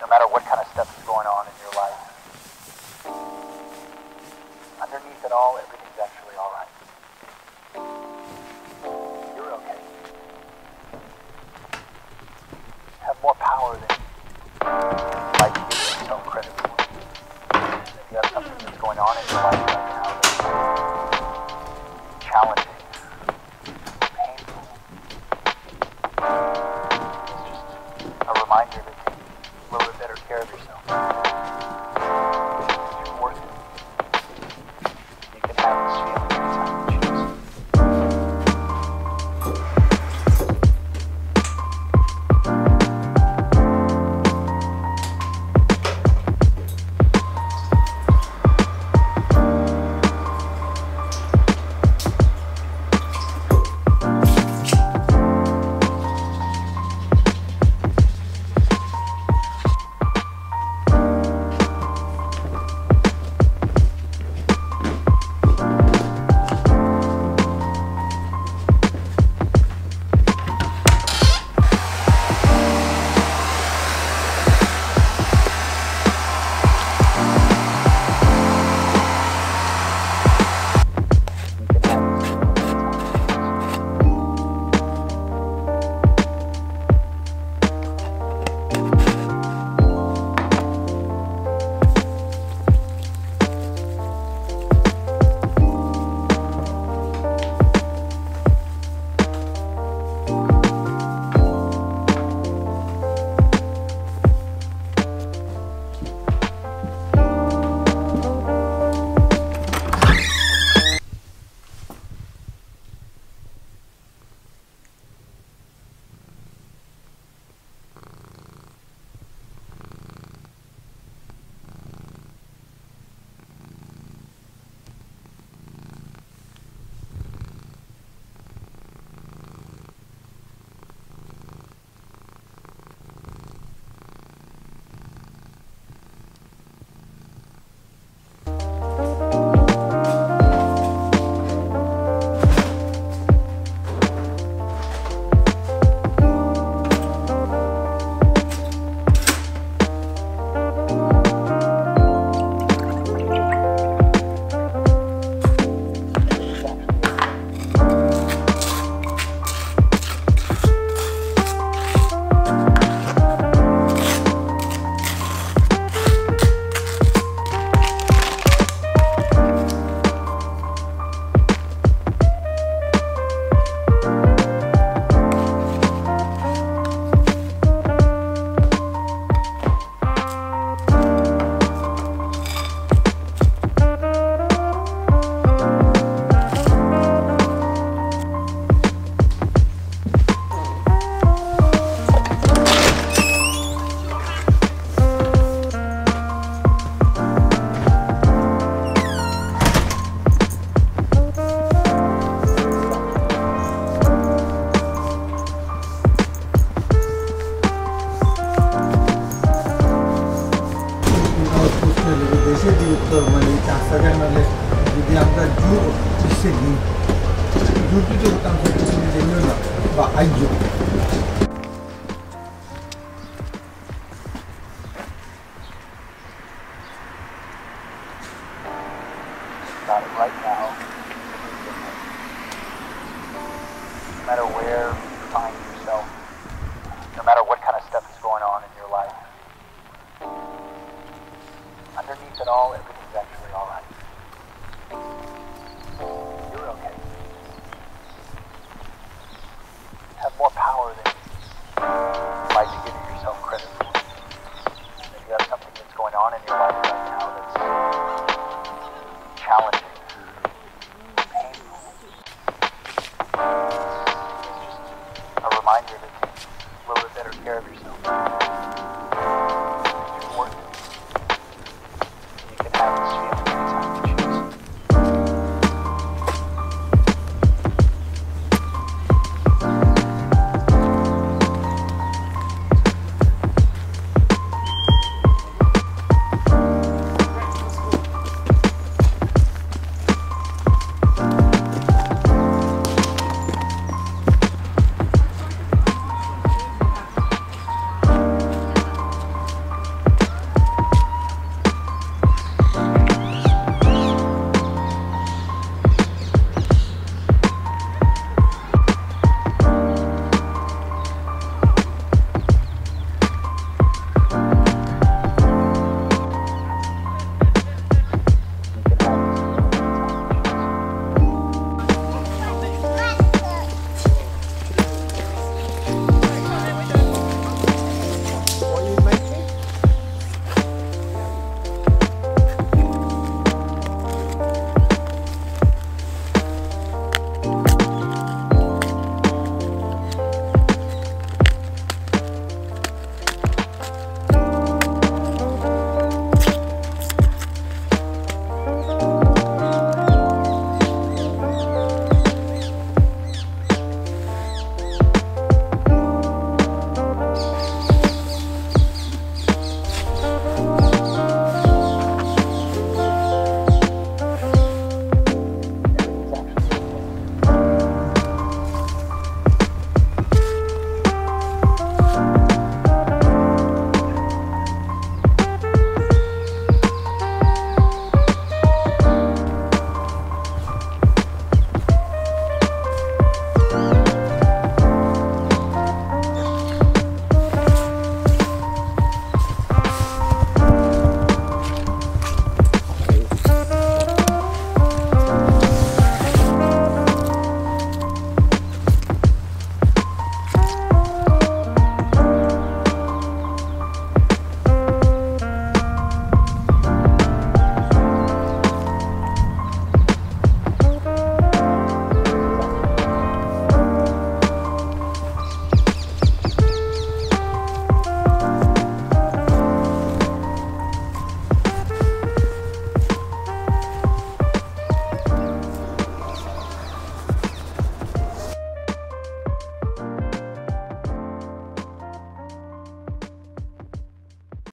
no matter what kind of stuff is going on in your life, underneath it all, everything's actually all right. You're okay. You have more power than you like to give yourself credit for. If you have something that's going on in your life right now that's challenging, painful, it's just a reminder that a little bit better care of yourself. Got it right now. No matter where you find yourself, no matter what